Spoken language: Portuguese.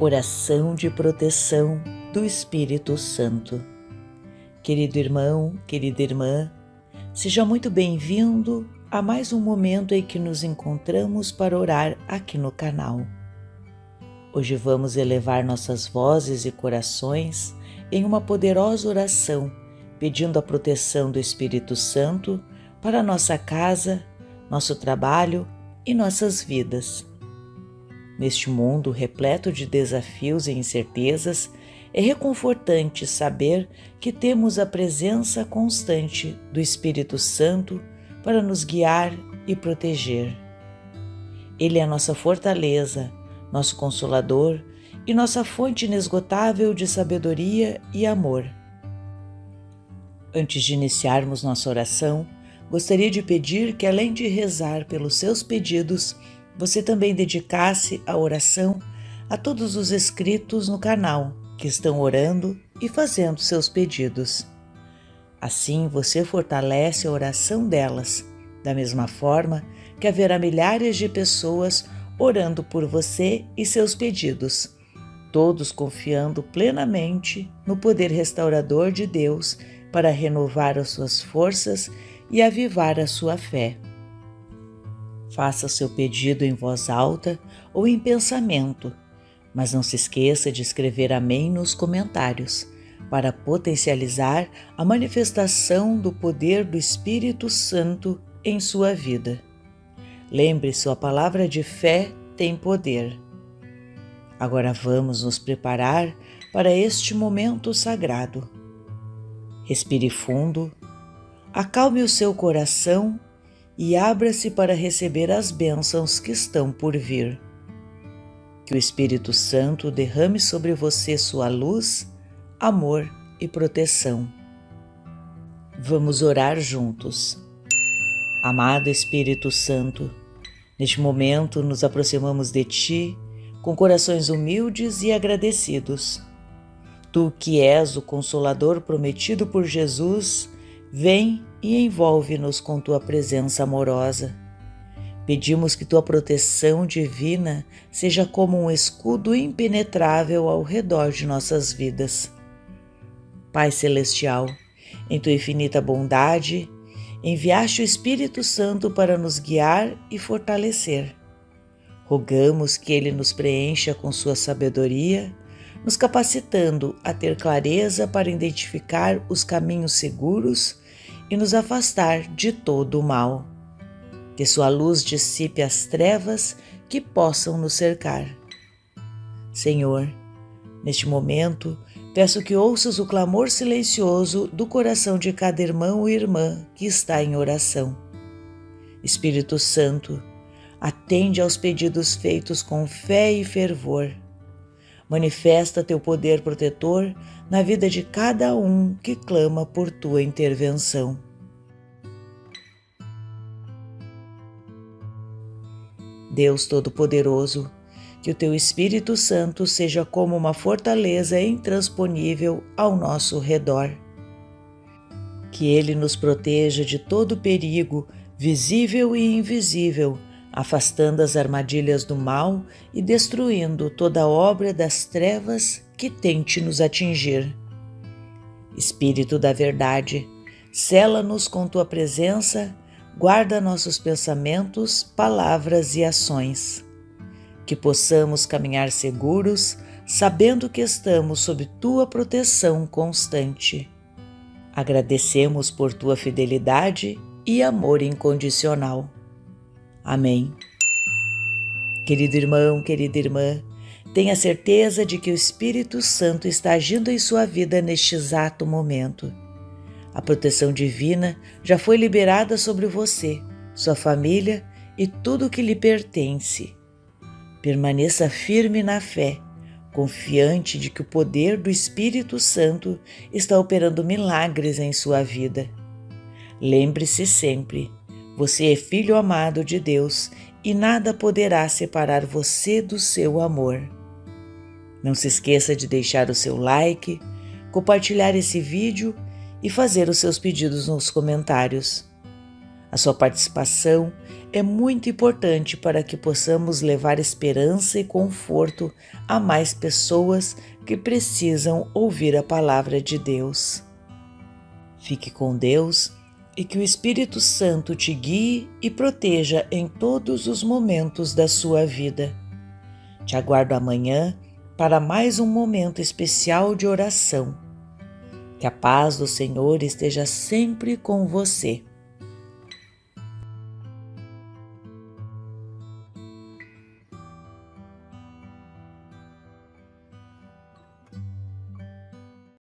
Oração de proteção do Espírito Santo. Querido irmão, querida irmã, seja muito bem-vindo a mais um momento em que nos encontramos para orar aqui no canal. Hoje vamos elevar nossas vozes e corações em uma poderosa oração, pedindo a proteção do Espírito Santo para nossa casa, nosso trabalho e nossas vidas. Neste mundo repleto de desafios e incertezas, é reconfortante saber que temos a presença constante do Espírito Santo para nos guiar e proteger. Ele é nossa fortaleza, nosso consolador e nossa fonte inesgotável de sabedoria e amor. Antes de iniciarmos nossa oração, gostaria de pedir que, além de rezar pelos seus pedidos, você também dedicasse a oração a todos os inscritos no canal que estão orando e fazendo seus pedidos. Assim você fortalece a oração delas, da mesma forma que haverá milhares de pessoas orando por você e seus pedidos, todos confiando plenamente no poder restaurador de Deus para renovar as suas forças e avivar a sua fé. Faça seu pedido em voz alta ou em pensamento, mas não se esqueça de escrever Amém nos comentários para potencializar a manifestação do poder do Espírito Santo em sua vida. Lembre, sua palavra de fé tem poder. Agora vamos nos preparar para este momento sagrado. Respire fundo, acalme o seu coração e abra-se para receber as bênçãos que estão por vir. Que o Espírito Santo derrame sobre você sua luz, amor e proteção. Vamos orar juntos. Amado Espírito Santo, neste momento nos aproximamos de Ti com corações humildes e agradecidos. Tu que és o Consolador prometido por Jesus, vem e envolve-nos com tua presença amorosa. Pedimos que tua proteção divina seja como um escudo impenetrável ao redor de nossas vidas. Pai Celestial, em tua infinita bondade, enviaste o Espírito Santo para nos guiar e fortalecer. Rogamos que ele nos preencha com sua sabedoria, nos capacitando a ter clareza para identificar os caminhos seguros e nos afastar de todo o mal. Que sua luz dissipe as trevas que possam nos cercar. Senhor, neste momento, peço que ouças o clamor silencioso do coração de cada irmão e irmã que está em oração. Espírito Santo, atende aos pedidos feitos com fé e fervor. Manifesta teu poder protetor na vida de cada um que clama por tua intervenção. Deus Todo-Poderoso, que o teu Espírito Santo seja como uma fortaleza intransponível ao nosso redor. Que ele nos proteja de todo perigo, visível e invisível, afastando as armadilhas do mal e destruindo toda obra das trevas que tente nos atingir. Espírito da Verdade, sela-nos com tua presença, guarda nossos pensamentos, palavras e ações. Que possamos caminhar seguros, sabendo que estamos sob tua proteção constante. Agradecemos por tua fidelidade e amor incondicional. Amém. Querido irmão, querida irmã, Tenha certeza de que o Espírito Santo está agindo em sua vida neste exato momento. A proteção divina já foi liberada sobre você, sua família e tudo o que lhe pertence. Permaneça firme na fé, confiante de que o poder do Espírito Santo está operando milagres em sua vida. Lembre-se sempre: você é filho amado de Deus e nada poderá separar você do seu amor. Não se esqueça de deixar o seu like, compartilhar esse vídeo e fazer os seus pedidos nos comentários. A sua participação é muito importante para que possamos levar esperança e conforto a mais pessoas que precisam ouvir a palavra de Deus. Fique com Deus e que o Espírito Santo te guie e proteja em todos os momentos da sua vida. Te aguardo amanhã para mais um momento especial de oração. Que a paz do Senhor esteja sempre com você.